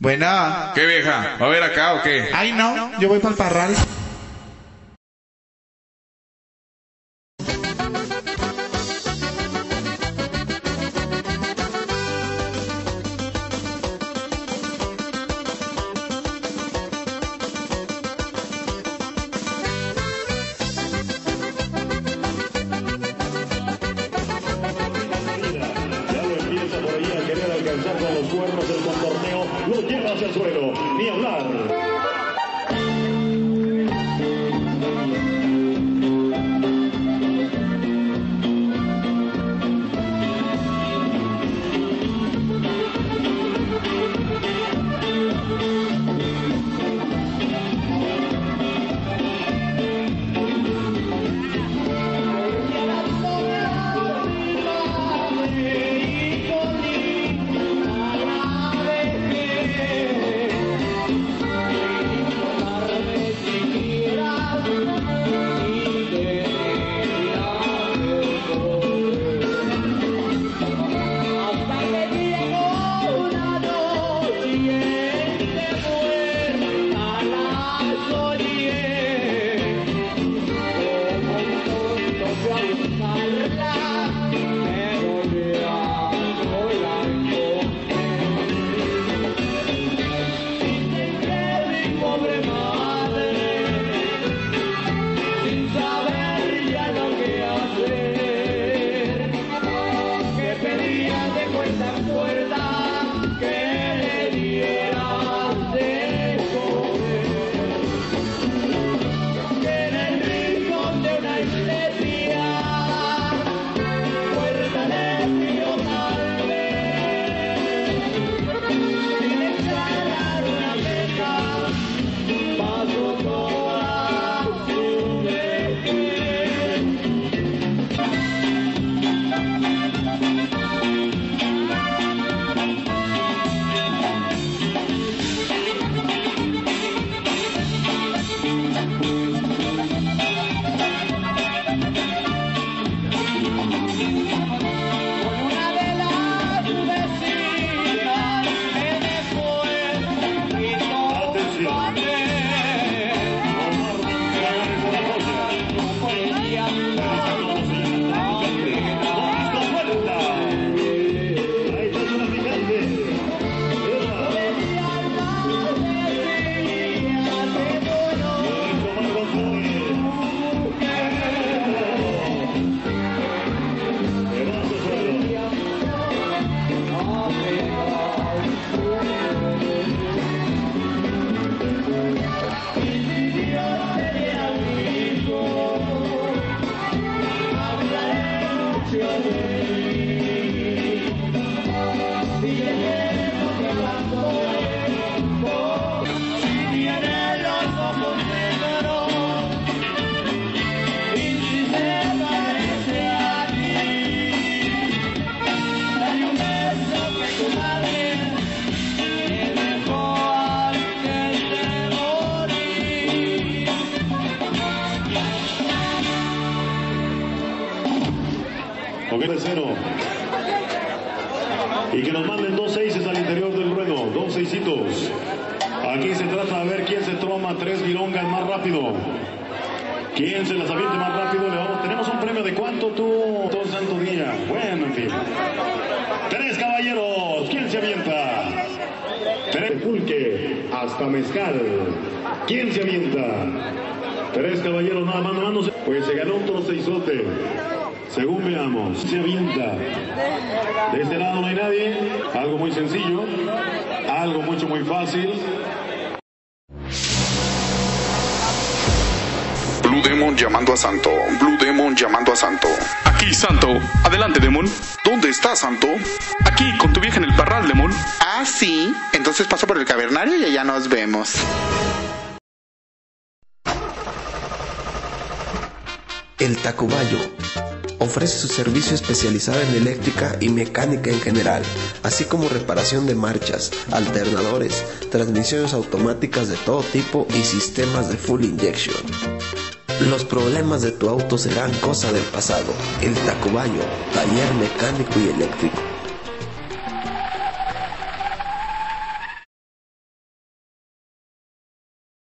Buena. ¿Qué vieja? ¿Va a ver acá o qué? Ay, no, yo voy para el parral. Los cuernos del contorneo. Lo lleva hacia el suelo. Ni hablar. Cero. Y que nos manden dos seises al interior del ruedo. Dos seisitos. Aquí se trata de ver quién se toma tres virongas más rápido. ¿Quién se las aviente más rápido? Tenemos un premio de cuánto tú, todo santo día. Bueno, en fin. Tres caballeros. ¿Quién se avienta? Tres pulque hasta mezcal. ¿Quién se avienta? Tres caballeros nada más, nada. Pues se ganó otro seisote. Según veamos, se avienta. De este lado no hay nadie. Algo muy sencillo. Algo mucho, muy fácil. Blue Demon llamando a Santo. Blue Demon llamando a Santo. Aquí, Santo. Adelante, Demon. ¿Dónde está Santo? Aquí, con tu vieja en el parral, Demon. Ah, sí. Entonces paso por el cavernario y allá nos vemos. El Tacubayo, Ofrece su servicio especializado en eléctrica y mecánica en general, así como reparación de marchas, alternadores, transmisiones automáticas de todo tipo y sistemas de full injection. Los problemas de tu auto serán cosa del pasado. El Tacobayo, taller mecánico y eléctrico.